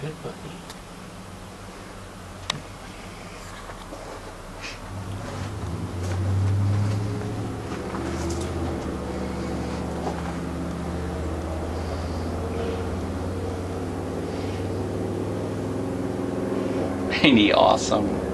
good, buddy. Ain't he awesome?